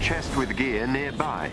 Chest with gear nearby.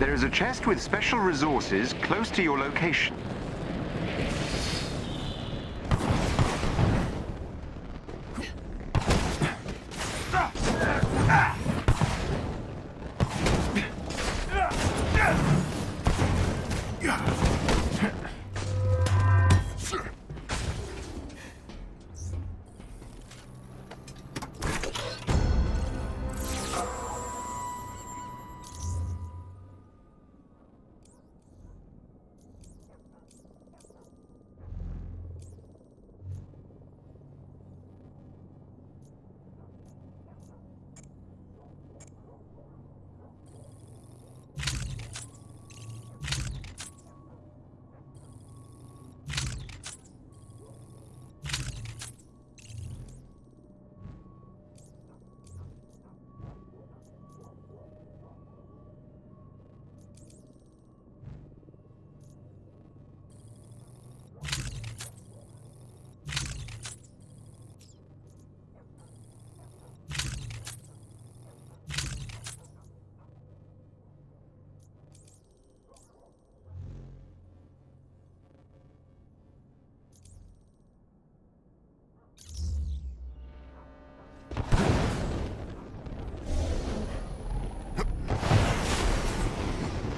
There is a chest with special resources close to your location.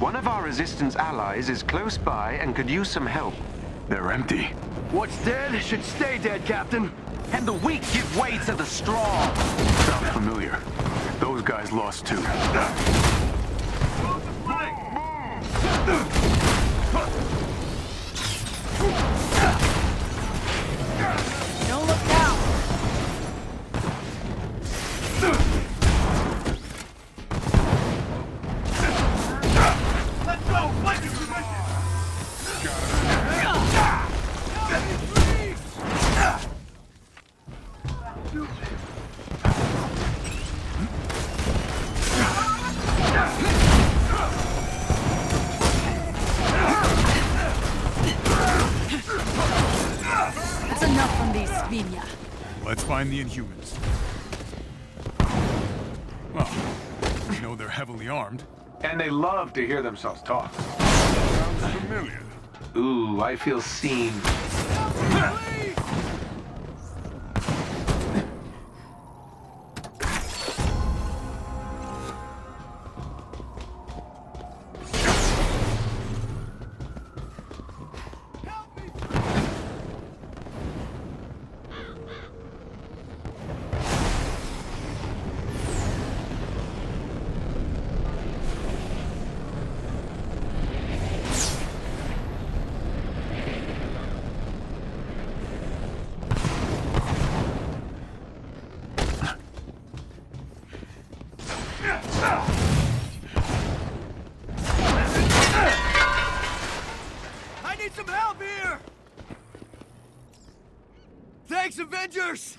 One of our resistance allies is close by and could use some help. They're empty. What's dead should stay dead, Captain. And the weak give way to the strong. Sounds familiar. Those guys lost too. Don't find the Inhumans. Well, we know they're heavily armed. And they love to hear themselves talk. Sounds familiar. Ooh, I feel seen. Avengers!